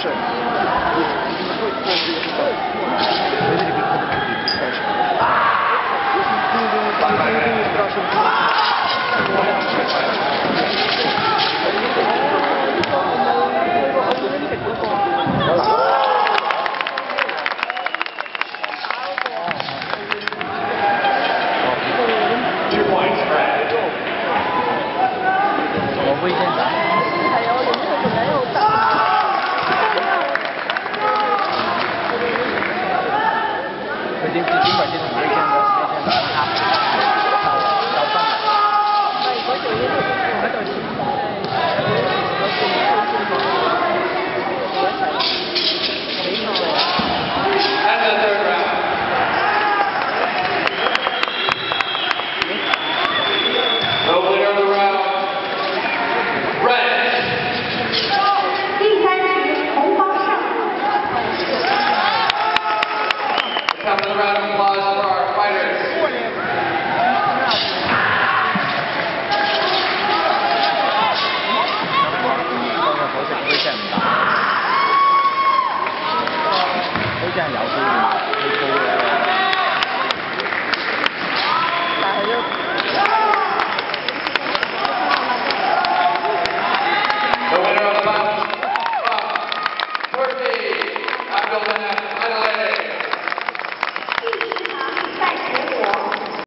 是。已经是 khi tiến vào. 真係有啲高嘅，但係都。The winner of the